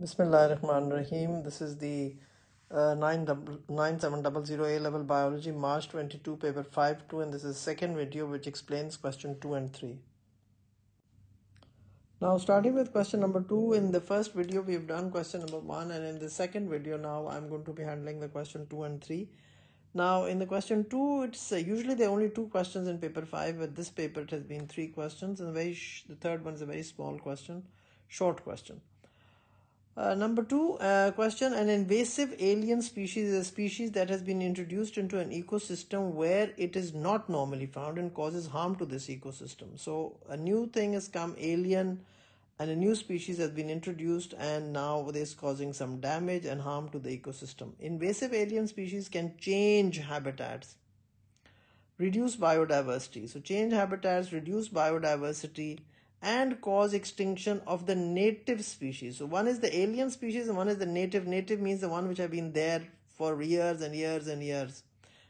Bismillah ar-Rahman rahim This is the uh, 9700 A level biology March 22 paper 5 2 and this is second video which explains question 2 and 3. Now starting with question number 2 in the first video we've done question number 1 and in the second video now I'm going to be handling the question 2 and 3. Now in the question 2 it's uh, usually there are only two questions in paper 5 but this paper it has been three questions and the third one is a very small question short question. Uh, number two uh, question An invasive alien species is a species that has been introduced into an ecosystem where it is not normally found and causes harm to this ecosystem. So, a new thing has come, alien, and a new species has been introduced, and now it is causing some damage and harm to the ecosystem. Invasive alien species can change habitats, reduce biodiversity. So, change habitats, reduce biodiversity and cause extinction of the native species. So one is the alien species and one is the native. Native means the one which have been there for years and years and years.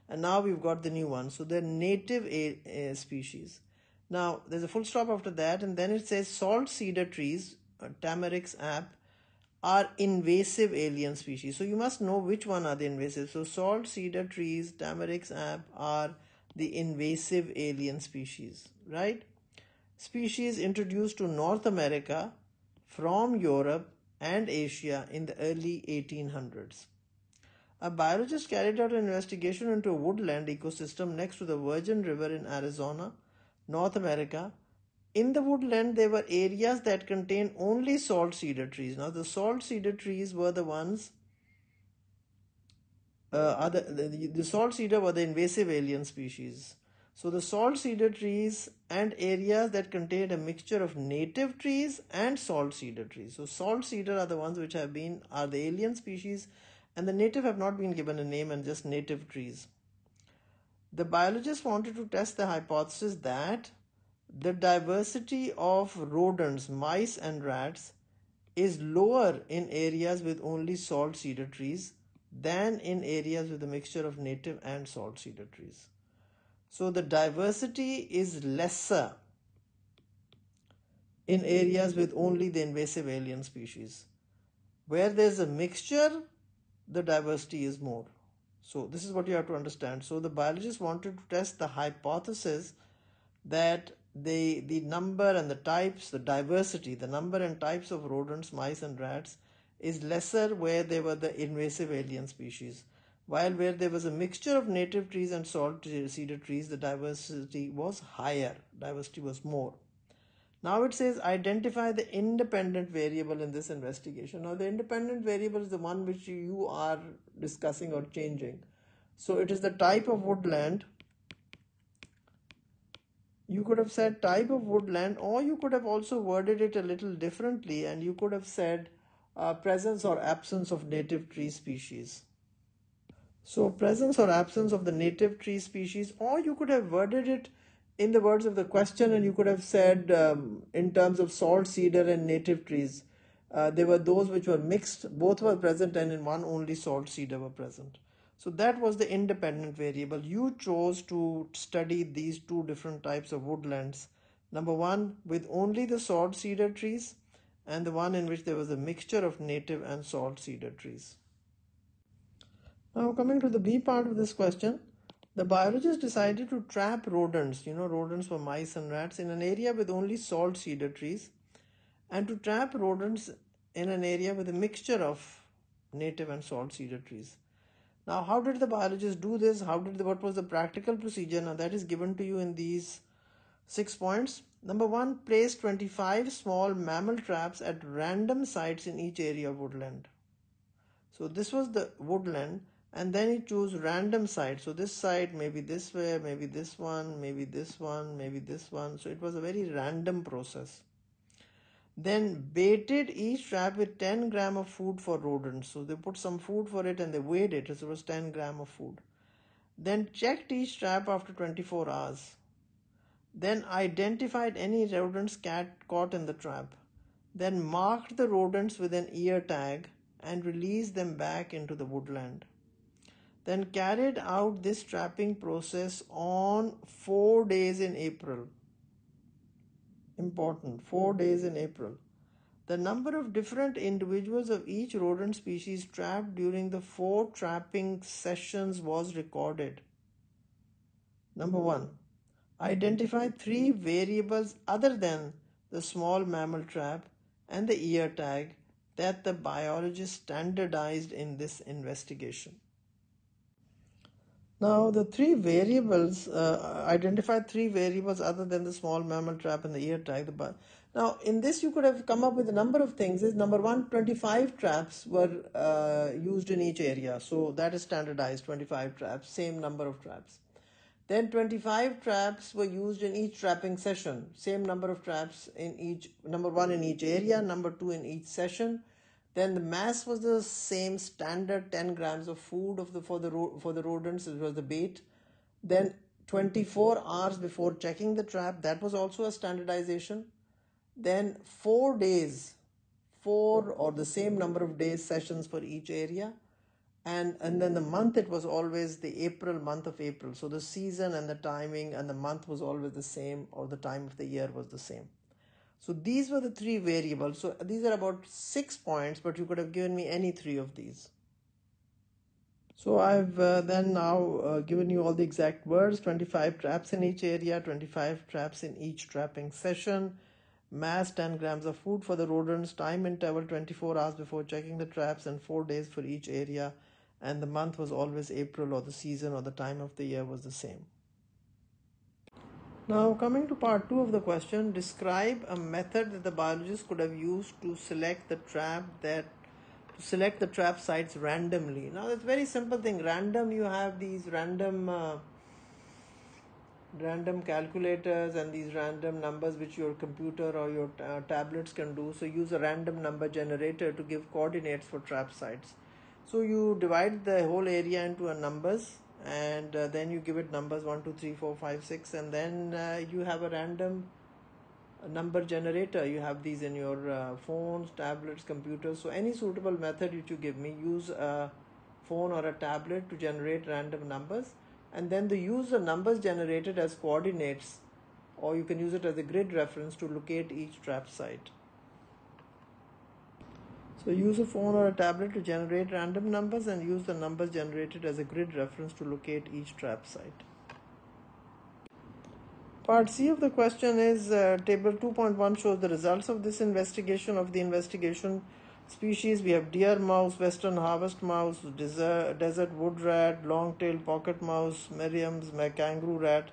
And now we've got the new one. So the native a- a species. Now there's a full stop after that and then it says salt cedar trees, uh, Tamarix app, are invasive alien species. So you must know which one are the invasive. So salt cedar trees, Tamarix app are the invasive alien species, right? Species introduced to North America from Europe and Asia in the early 1800s. A biologist carried out an investigation into a woodland ecosystem next to the Virgin River in Arizona, North America. In the woodland, there were areas that contained only salt cedar trees. Now, the salt cedar trees were the ones, uh, other, the, the salt cedar were the invasive alien species. So the salt cedar trees and areas that contain a mixture of native trees and salt cedar trees. So salt cedar are the ones which have been are the alien species and the native have not been given a name and just native trees. The biologists wanted to test the hypothesis that the diversity of rodents, mice and rats is lower in areas with only salt cedar trees than in areas with a mixture of native and salt cedar trees. So the diversity is lesser in areas with only the invasive alien species. Where there's a mixture, the diversity is more. So this is what you have to understand. So the biologists wanted to test the hypothesis that the the number and the types, the diversity, the number and types of rodents, mice and rats is lesser where they were the invasive alien species while where there was a mixture of native trees and salt cedar trees, the diversity was higher, diversity was more. Now it says identify the independent variable in this investigation. Now the independent variable is the one which you are discussing or changing. So it is the type of woodland. You could have said type of woodland or you could have also worded it a little differently and you could have said uh, presence or absence of native tree species. So, presence or absence of the native tree species, or you could have worded it in the words of the question and you could have said um, in terms of salt cedar and native trees. Uh, there were those which were mixed, both were present, and in one only salt cedar were present. So that was the independent variable. You chose to study these two different types of woodlands. Number one, with only the salt cedar trees, and the one in which there was a mixture of native and salt cedar trees. Now coming to the B part of this question, the biologists decided to trap rodents, you know, rodents were mice and rats, in an area with only salt cedar trees and to trap rodents in an area with a mixture of native and salt cedar trees. Now, how did the biologists do this? How did the, what was the practical procedure? Now, that is given to you in these six points. Number one, place 25 small mammal traps at random sites in each area of woodland. So, this was the woodland and then you choose random site so this site maybe this way maybe this one maybe this one maybe this one. So it was a very random process. Then baited each trap with 10 gram of food for rodents. So they put some food for it and they weighed it. So it was 10 gram of food. Then checked each trap after 24 hours. Then identified any rodents cat caught in the trap. Then marked the rodents with an ear tag and released them back into the woodland then carried out this trapping process on four days in April. Important, four mm-hmm. days in April. the number of different individuals of each rodent species trapped during the four trapping sessions was recorded. Number mm-hmm. one, identify three variables other than the small mammal trap and the ear tag that the biologist standardized in this investigation. Now, the three variables, uh, identified three variables other than the small mammal trap and the ear tag. The now, in this, you could have come up with a number of things. Is number one, 25 traps were uh, used in each area. So that is standardized 25 traps, same number of traps. Then 25 traps were used in each trapping session. Same number of traps in each, number one in each area, number two in each session. Then the mass was the same standard 10 grams of food of the, for, the, for the rodents, it was the bait. Then 24 hours before checking the trap, that was also a standardization. Then four days, four or the same number of days sessions for each area and and then the month it was always the april month of april so the season and the timing and the month was always the same or the time of the year was the same so these were the three variables so these are about six points but you could have given me any three of these so I've uh, then now uh, given you all the exact words 25 traps in each area, 25 traps in each trapping session, mass 10 grams of food for the rodents, time interval 24 hours before checking the traps, and 4 days for each area, and the month was always April or the season or the time of the year was the same. Now, coming to part 2 of the question, describe a method that the biologist could have used to select the trap that to select the trap sites randomly. Now, it's very simple thing. Random, you have these random uh, random calculators and these random numbers which your computer or your uh, tablets can do. So, use a random number generator to give coordinates for trap sites. So you divide the whole area into a numbers and uh, then you give it numbers 1 2 3 4 5 6 and then uh, you have a random number generator. You have these in your uh, phones tablets computers. So any suitable method which you give me use a phone or a tablet to generate random numbers. And then the use the numbers generated as coordinates or you can use it as a grid reference to locate each trap site so use a phone or a tablet to generate random numbers and use the numbers generated as a grid reference to locate each trap site. Part C of the question is uh, table 2.1 shows the results of this investigation of the investigation species. We have deer mouse, western harvest mouse, desert, desert wood rat, long-tailed pocket mouse, Merriam's kangaroo rat.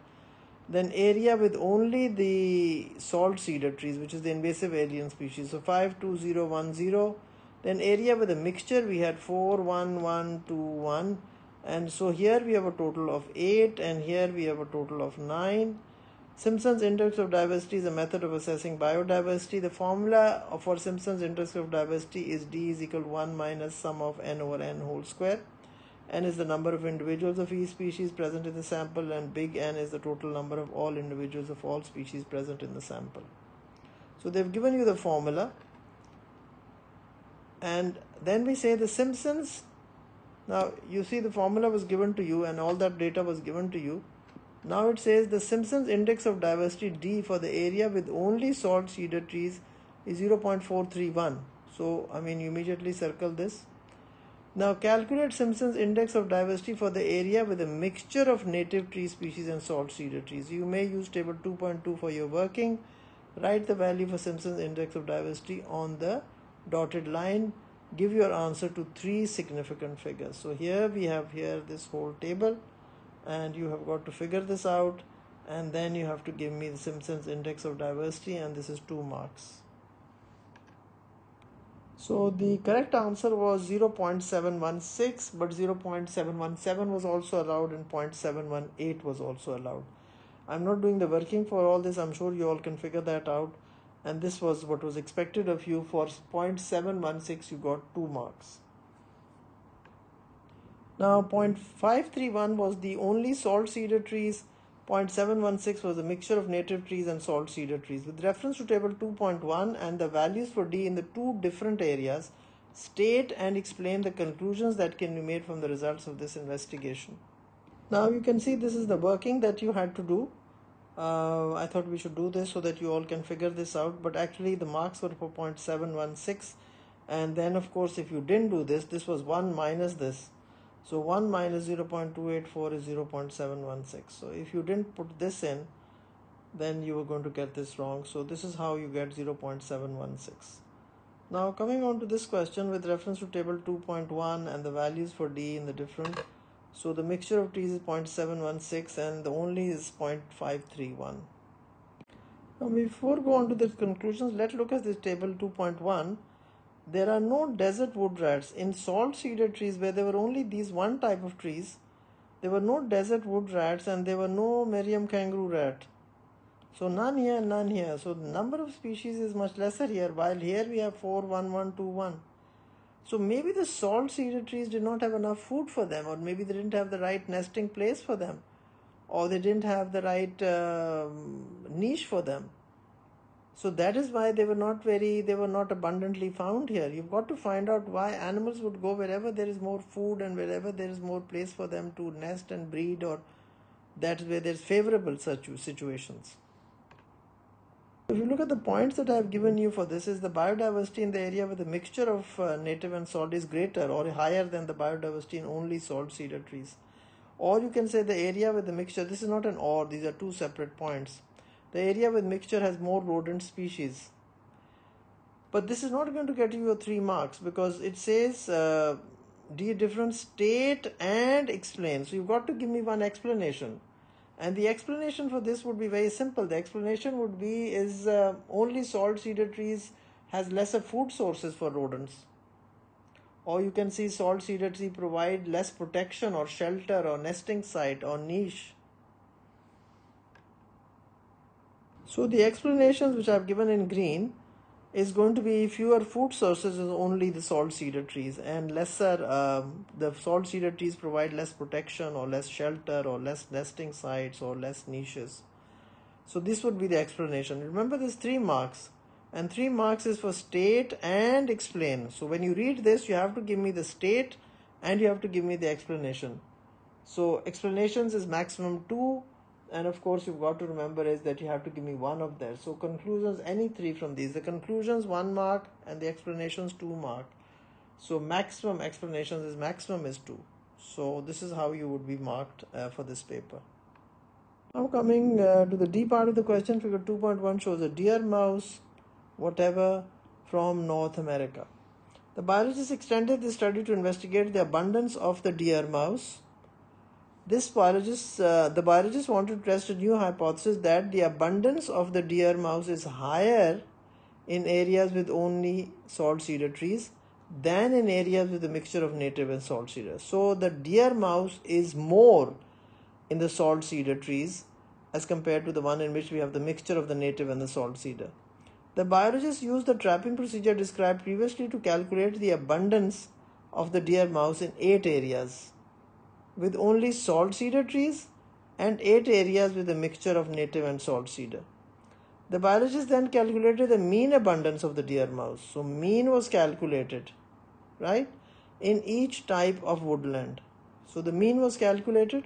Then area with only the salt cedar trees, which is the invasive alien species. So 52010 then area with a mixture we had 4 1 1 2 1 and so here we have a total of 8 and here we have a total of 9 Simpson's index of diversity is a method of assessing biodiversity. The formula for Simpson's index of diversity is D is equal to 1 minus sum of n over n whole square. n is the number of individuals of each species present in the sample and big N is the total number of all individuals of all species present in the sample. So they've given you the formula and then we say the Simpsons. Now you see the formula was given to you and all that data was given to you. Now it says the Simpsons index of diversity D for the area with only salt cedar trees is 0.431. So I mean you immediately circle this. Now calculate Simpson's index of diversity for the area with a mixture of native tree species and salt cedar trees. You may use table 2.2 for your working. Write the value for Simpson's index of diversity on the dotted line give your answer to three significant figures. So here we have here this whole table and you have got to figure this out and then you have to give me the Simpson's index of diversity and this is 2 marks. So the correct answer was 0.716 but 0.717 was also allowed and 0.718 was also allowed. I'm not doing the working for all this. I'm sure you all can figure that out and this was what was expected of you for 0.716 you got 2 marks. Now 0.531 was the only salt cedar trees. 0.716 was a mixture of native trees and salt cedar trees. With reference to table 2.1 and the values for d in the two different areas state and explain the conclusions that can be made from the results of this investigation. Now you can see this is the working that you had to do uh, I thought we should do this so that you all can figure this out but actually the marks were for 0.716 and then of course if you didn't do this this was 1 minus this. So 1 minus 0.284 is 0.716 so if you didn't put this in then you were going to get this wrong. So this is how you get 0.716 now coming on to this question with reference to table 2.1 and the values for D in the different so the mixture of trees is 0.716 and the only is 0.531 now before go on to the conclusions let's look at this table 2.1 there are no desert wood rats. In salt cedar trees where there were only these one type of trees there were no desert wood rats and there were no Merriam kangaroo rat. So none here, none here. So the number of species is much lesser here, while here we have 4, 1, 1, 2, 1. So maybe the salt cedar trees did not have enough food for them, or maybe they didn't have the right nesting place for them, or they didn't have the right uh, niche for them. So that is why they were not very, they were not abundantly found here. You've got to find out why animals would go wherever there is more food and wherever there is more place for them to nest and breed, or that's where there's favorable such situations. If you look at the points that I have given you for this is the biodiversity in the area where the mixture of uh, native and salt is greater or higher than the biodiversity in only salt cedar trees. Or you can say the area with the mixture, this is not an or, these are two separate points. The area with mixture has more rodent species. But this is not going to get you your three marks because it says uh, D different state and explain. So you've got to give me one explanation. And the explanation for this would be very simple. The explanation would be is uh, only salt cedar trees has lesser food sources for rodents. Or you can see salt cedar tree provide less protection or shelter or nesting site or niche. So the explanations which I've given in green is going to be fewer food sources is only the salt cedar trees and lesser um, the salt cedar trees provide less protection or less shelter or less nesting sites or less niches. So this would be the explanation. Remember there's three marks and three marks is for state and explain. So when you read this you have to give me the state and you have to give me the explanation. So explanations is maximum two and of course you've got to remember is that you have to give me one of there so conclusions any three from these. The conclusions one mark and the explanations two mark. So maximum explanations is maximum is two. So this is how you would be marked uh, for this paper. Now coming uh, to the D part of the question figure 2.1 shows a deer mouse whatever from North America. The biologists extended this study to investigate the abundance of the deer mouse this biologist, uh, the biologist wanted to test a new hypothesis that the abundance of the deer mouse is higher in areas with only salt cedar trees than in areas with a mixture of native and salt cedar. So the deer mouse is more in the salt cedar trees as compared to the one in which we have the mixture of the native and the salt cedar. The biologists used the trapping procedure described previously to calculate the abundance of the deer mouse in eight areas with only salt cedar trees and 8 areas with a mixture of native and salt cedar. The biologists then calculated the mean abundance of the deer mouse. So, mean was calculated, right, in each type of woodland. So, the mean was calculated.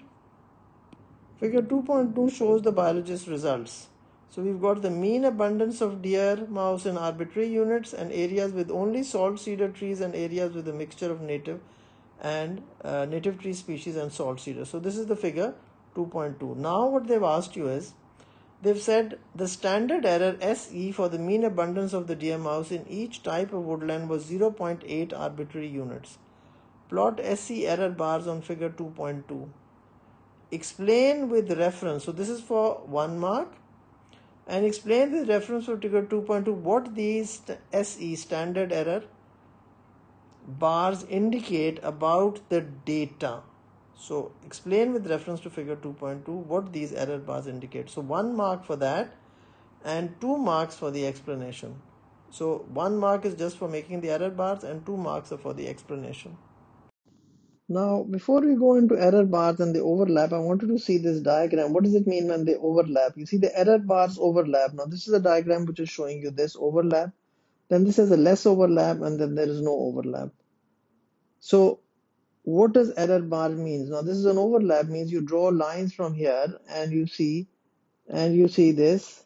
Figure 2.2 shows the biologist's results. So, we've got the mean abundance of deer mouse in arbitrary units and areas with only salt cedar trees and areas with a mixture of native and uh, native tree species and salt cedar. So this is the figure 2.2. Now what they've asked you is, they've said the standard error SE for the mean abundance of the deer mouse in each type of woodland was 0.8 arbitrary units. Plot SE error bars on figure 2.2. Explain with reference. So this is for one mark. And explain with reference for figure 2.2 what these SE standard error bars indicate about the data. So explain with reference to figure 2.2 what these error bars indicate. So one mark for that and two marks for the explanation. So one mark is just for making the error bars and two marks are for the explanation. Now, before we go into error bars and the overlap, I wanted to see this diagram. What does it mean when they overlap? You see the error bars overlap. Now, this is a diagram which is showing you this overlap. Then this has a less overlap and then there is no overlap. So what does error bar means? Now this is an overlap means you draw lines from here and you see and you see this,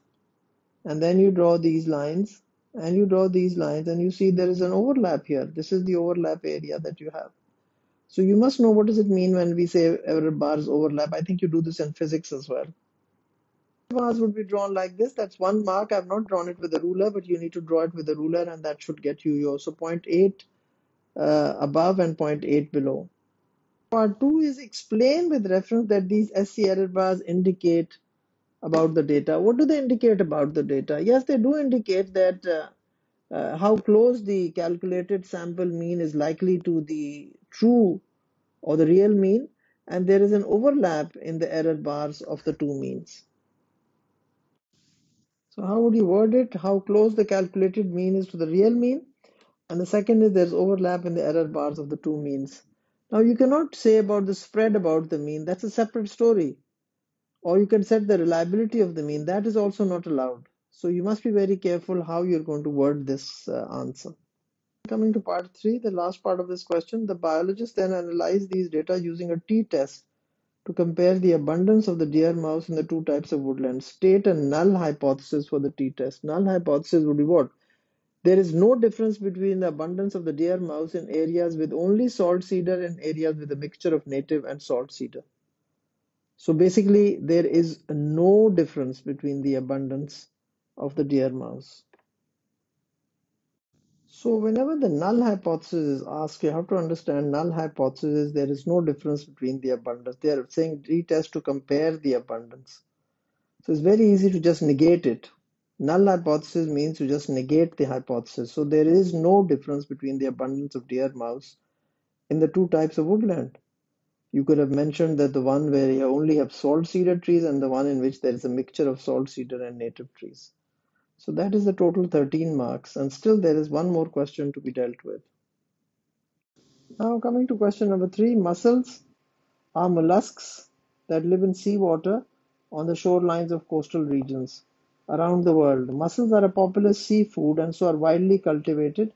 and then you draw these lines, and you draw these lines, and you see there is an overlap here. This is the overlap area that you have. So you must know what does it mean when we say error bars overlap. I think you do this in physics as well. Bars would be drawn like this. That's one mark. I've not drawn it with a ruler, but you need to draw it with a ruler, and that should get you your so 0.8 uh, above and 0.8 below. Part two is explain with reference that these SE error bars indicate about the data. What do they indicate about the data? Yes, they do indicate that uh, uh, how close the calculated sample mean is likely to the true or the real mean, and there is an overlap in the error bars of the two means. So how would you word it? How close the calculated mean is to the real mean? And the second is there's overlap in the error bars of the two means. Now you cannot say about the spread about the mean. That's a separate story. Or you can set the reliability of the mean. That is also not allowed. So you must be very careful how you're going to word this uh, answer. Coming to part three, the last part of this question, the biologist then analyzed these data using a t-test to compare the abundance of the deer mouse in the two types of woodland. State a null hypothesis for the t-test. Null hypothesis would be what? There is no difference between the abundance of the deer mouse in areas with only salt cedar and areas with a mixture of native and salt cedar. So basically, there is no difference between the abundance of the deer mouse. So whenever the null hypothesis is asked, you have to understand null hypothesis, there is no difference between the abundance. They are saying t-test to compare the abundance. So it's very easy to just negate it. Null hypothesis means you just negate the hypothesis. So there is no difference between the abundance of deer mouse in the two types of woodland. You could have mentioned that the one where you only have salt cedar trees and the one in which there is a mixture of salt cedar and native trees. So that is the total 13 marks and still there is one more question to be dealt with. Now coming to question number three, mussels are mollusks that live in seawater on the shorelines of coastal regions around the world. Mussels are a popular seafood and so are widely cultivated.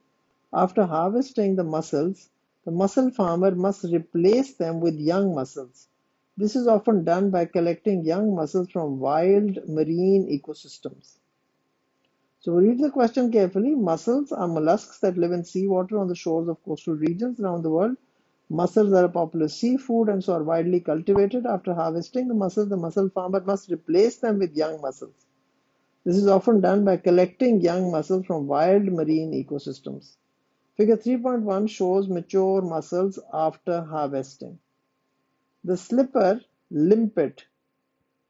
After harvesting the mussels, the mussel farmer must replace them with young mussels. This is often done by collecting young mussels from wild marine ecosystems. So read the question carefully. Mussels are mollusks that live in seawater on the shores of coastal regions around the world. Mussels are a popular seafood and so are widely cultivated. After harvesting the mussels, the mussel farmer must replace them with young mussels. This is often done by collecting young mussels from wild marine ecosystems. Figure 3.1 shows mature mussels after harvesting. The slipper limpet,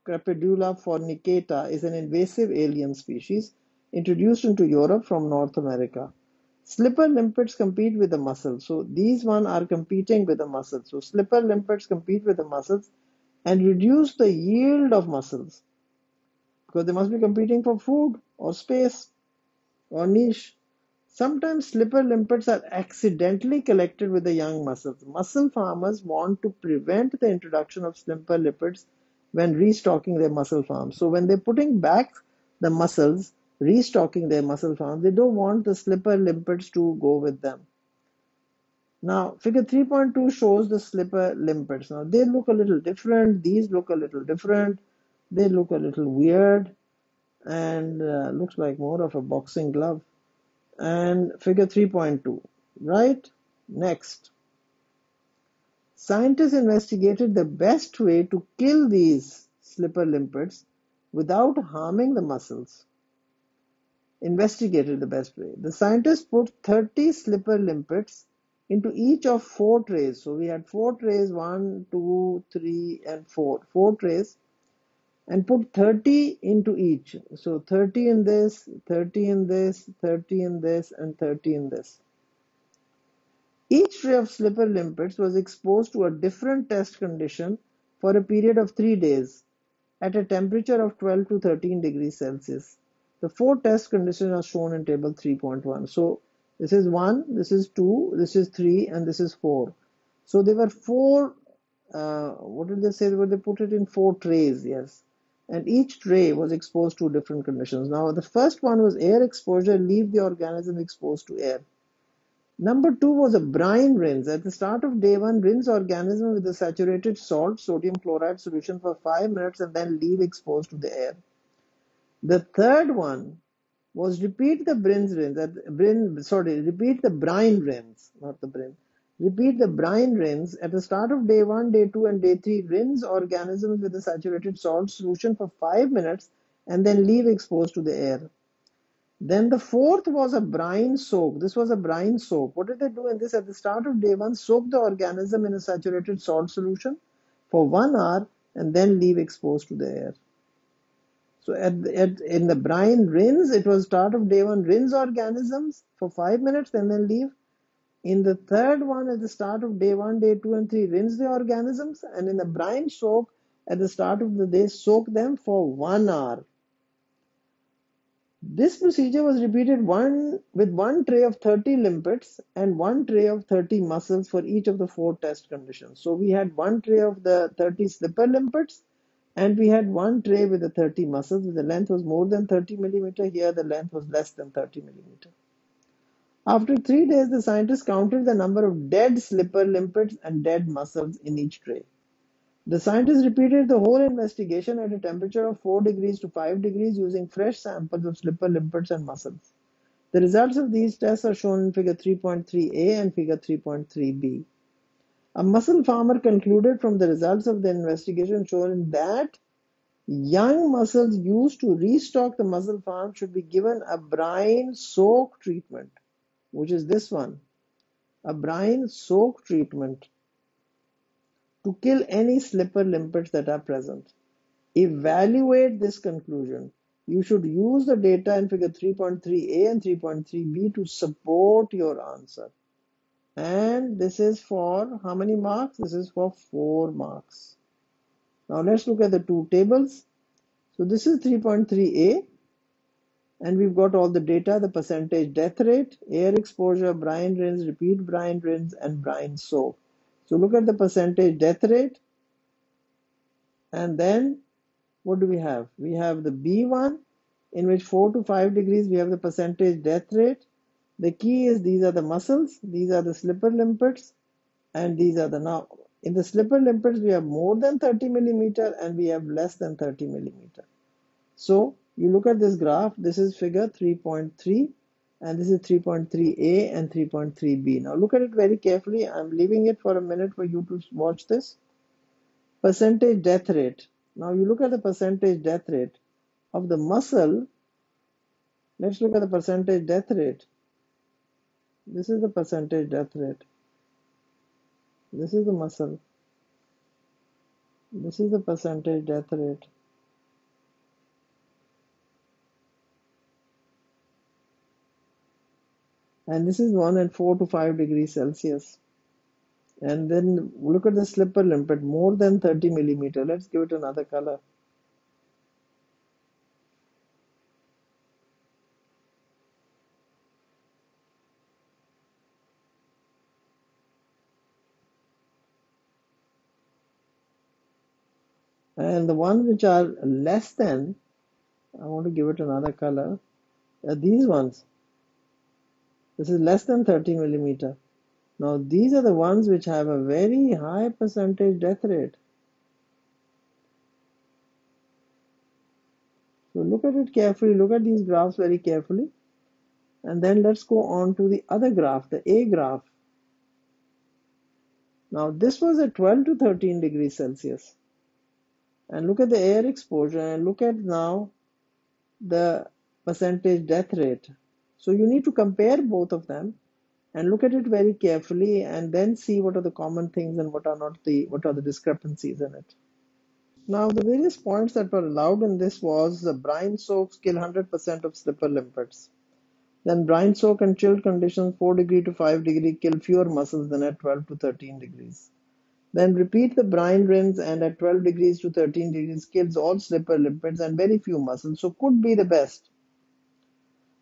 Crepidula fornicata, is an invasive alien species introduced into Europe from North America. Slipper limpets compete with the mussels. So these one are competing with the mussels. So slipper limpets compete with the mussels and reduce the yield of mussels because they must be competing for food or space or niche. Sometimes slipper limpets are accidentally collected with the young mussels. Mussel farmers want to prevent the introduction of slipper limpets when restocking their mussel farms. So when they're putting back the mussels, restocking their mussel farms, they don't want the slipper limpets to go with them. Now, figure 3.2 shows the slipper limpets. Now, they look a little different. These look a little different. They look a little weird and uh, looks like more of a boxing glove. And figure 3.2, right? Next. Scientists investigated the best way to kill these slipper limpets without harming the mussels. Investigated the best way. The scientists put 30 slipper limpets into each of four trays. So we had four trays, one, two, three, and four. Four trays and put 30 into each. So 30 in this, 30 in this, 30 in this, and 30 in this. Each tray of slipper limpets was exposed to a different test condition for a period of three days at a temperature of 12 to 13 degrees Celsius. The four test conditions are shown in table 3.1. So this is 1, this is 2, this is 3, and this is 4. So there were four, uh, what did they say? They put it in four trays, yes and each tray was exposed to different conditions. Now, the first one was air exposure, leave the organism exposed to air. Number two was a brine rinse. At the start of day one, rinse organism with a saturated salt, sodium chloride solution for five minutes and then leave exposed to the air. The third one was repeat the brine rinse. Brin, sorry, repeat the brine rinse, not the brine. Repeat the brine rinse. At the start of day one, day two, and day three, rinse organisms with a saturated salt solution for five minutes and then leave exposed to the air. Then the fourth was a brine soak. This was a brine soak. What did they do in this? At the start of day one, soak the organism in a saturated salt solution for one hour and then leave exposed to the air. So at, at in the brine rinse, it was start of day one, rinse organisms for five minutes and then leave. In the third one, at the start of day one, day two, and three, rinse the organisms. And in the brine soak, at the start of the day, soak them for one hour. This procedure was repeated one with one tray of 30 limpets and one tray of 30 mussels for each of the four test conditions. So we had one tray of the 30 slipper limpets and we had one tray with the 30 mussels. The length was more than 30 millimeter. Here the length was less than 30 millimeter. After three days, the scientists counted the number of dead slipper limpets and dead mussels in each tray. The scientists repeated the whole investigation at a temperature of 4 degrees to 5 degrees using fresh samples of slipper limpets and mussels. The results of these tests are shown in figure 3.3a and figure 3.3b. A mussel farmer concluded from the results of the investigation shown that young mussels used to restock the mussel farm should be given a brine soak treatment, which is this one, a brine soak treatment to kill any slipper limpets that are present. Evaluate this conclusion. You should use the data in figure 3.3a and 3.3b to support your answer. And this is for how many marks? This is for 4 marks. Now let's look at the two tables. So this is 3.3a and we've got all the data, the percentage death rate, air exposure, brine rinse, repeat brine rinse and brine soak. So look at the percentage death rate. And then what do we have? We have the B1 in which 4 to 5 degrees we have the percentage death rate. The key is these are the mussels, these are the slipper limpets, and these are the now. In the slipper limpets, we have more than 30 millimeter and we have less than 30 millimeter. So you look at this graph, this is figure 3.3 and this is 3.3a and 3.3b. Now look at it very carefully. I'm leaving it for a minute for you to watch this. Percentage death rate. Now you look at the percentage death rate of the mussel. Let's look at the percentage death rate. This is the percentage death rate. This is the mussel. This is the percentage death rate. and this is 1 and 4 to 5 degrees Celsius. And then look at the slipper limpet, more than 30 millimeter. Let's give it another color. And the ones which are less than, I want to give it another color, are these ones. This is less than 30 millimeter. Now these are the ones which have a very high percentage death rate. So look at it carefully, look at these graphs very carefully. And then let's go on to the other graph, the A graph. Now this was at 12 to 13 degrees Celsius. And look at the air exposure and look at now the percentage death rate. So you need to compare both of them and look at it very carefully and then see what are the common things and what are not the what are the discrepancies in it. Now the various points that were allowed in this was the brine soaks kill 100% of slipper limpets. Then brine soak and chilled conditions 4 degree to 5 degree kill fewer mussels than at 12 to 13 degrees. Then repeat the brine rinse and at 12 degrees to 13 degrees kills all slipper limpets and very few mussels. So could be the best.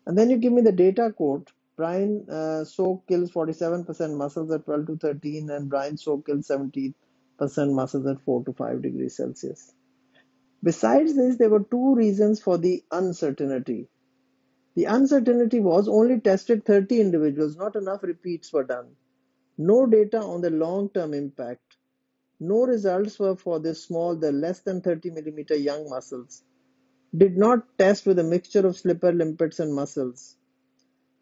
And then you give me the data quote. Brine uh, soak kills 47% mussels at 12 to 13 and brine soak kills 70% mussels at 4 to 5 degrees Celsius. Besides this, there were two reasons for the uncertainty. The uncertainty was only tested 30 individuals, not enough repeats were done. No data on the long term impact. No results were for this small, the less than 30 millimeter young mussels. Did not test with a mixture of slipper limpets and mussels.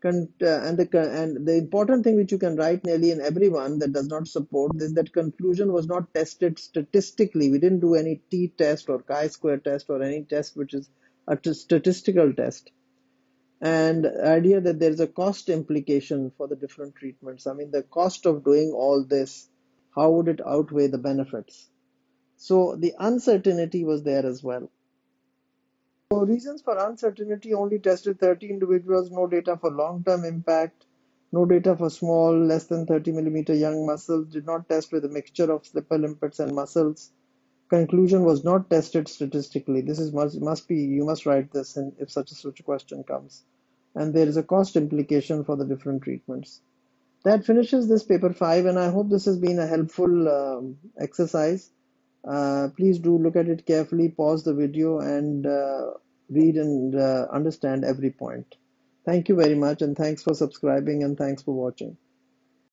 Con- uh, and the and the important thing which you can write nearly in everyone that does not support is that conclusion was not tested statistically. We didn't do any t test or chi-square test or any test which is a statistical test and idea that there is a cost implication for the different treatments. I mean, the cost of doing all this, how would it outweigh the benefits? So the uncertainty was there as well. So reasons for uncertainty only tested 30 individuals, no data for long-term impact, no data for small, less than 30 millimeter young mussels, did not test with a mixture of slipper limpets and mussels. Conclusion was not tested statistically. This is must, must be, you must write this in, if such a, such a question comes. And there is a cost implication for the different treatments. That finishes this paper 5 and I hope this has been a helpful um, exercise. Uh, please do look at it carefully, pause the video and uh, read and uh, understand every point. Thank you very much and thanks for subscribing and thanks for watching.